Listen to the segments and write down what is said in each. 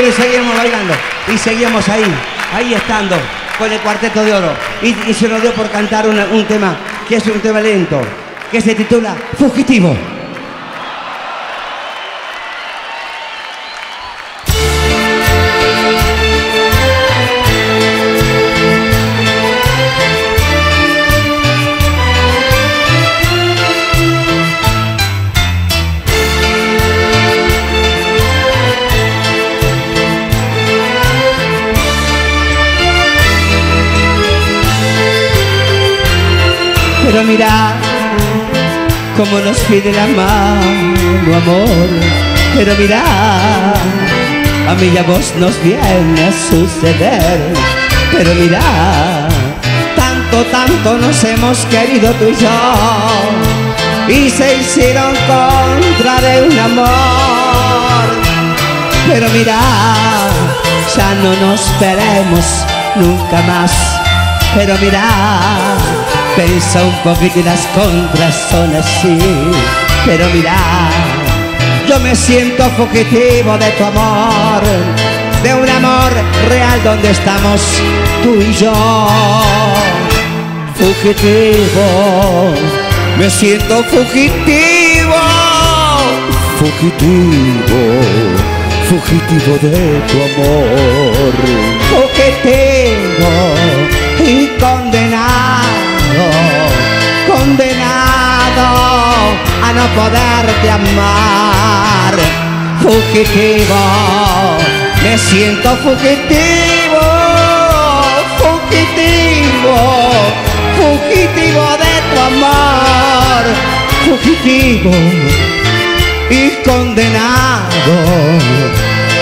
y seguíamos bailando. Y seguíamos ahí, ahí estando, con el cuarteto de oro. Y, y se nos dio por cantar una- un tema, que es un tema lento, que se titula Fugitivo. Pero mira cómo nos pide la mano, amor. Pero mira, a mí y a vos nos viene a suceder. Pero mira, tanto, tanto nos hemos querido tú y yo. Y se hicieron contra de un amor. Pero mira, ya no nos veremos nunca más. Pero mira, pensa un poquito y las contras son así. Pero mira, yo me siento fugitivo de tu amor, de un amor real donde estamos tú y yo. Fugitivo, me siento fugitivo, Fugitivo, fugitivo de tu amor. fugitivo y condenado, condenado a no poderte amar. Fugitivo, me siento fugitivo, fugitivo, fugitivo de tu amor, fugitivo y condenado,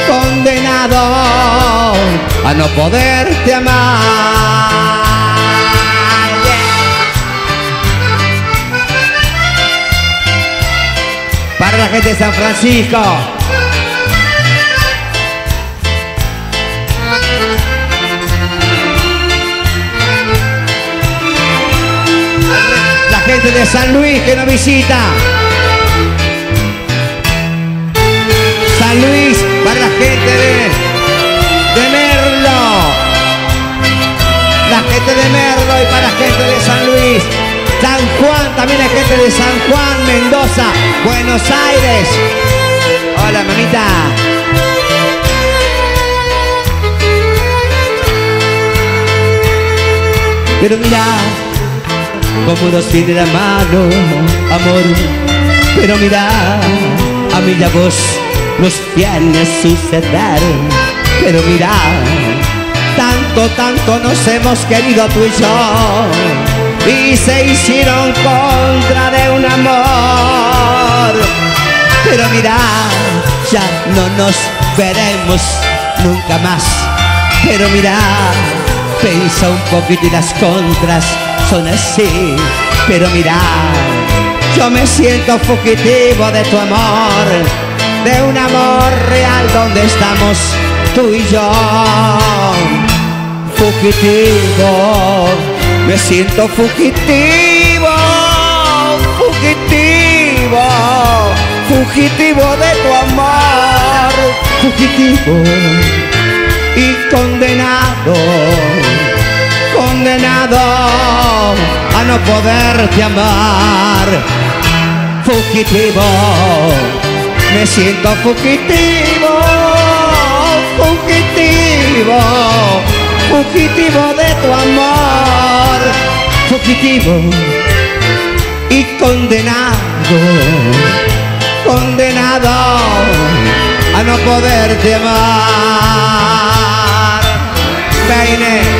condenado a no poderte amar. De San Francisco. La gente de San Luis que nos visita. San Luis para la gente de, de también la gente de San Juan, Mendoza, Buenos Aires. Hola, mamita. Pero mira, como nos pide la mano, amor. Pero mira, a mí y a vos nos viene a suceder. Pero mira, tanto, tanto nos hemos querido tú y yo. Y se hicieron contra Pero mira, ya no nos veremos nunca más. Pero mira, pensa un poquito y las contras son así. Pero mira, yo me siento fugitivo de tu amor, de un amor real donde estamos tú y yo. Fugitivo, me siento fugitivo, fugitivo de tu amor, fugitivo y condenado, condenado a no poderte amar. Fugitivo, me siento fugitivo, fugitivo, fugitivo de tu amor, fugitivo y condenado, poderte amar. Peine.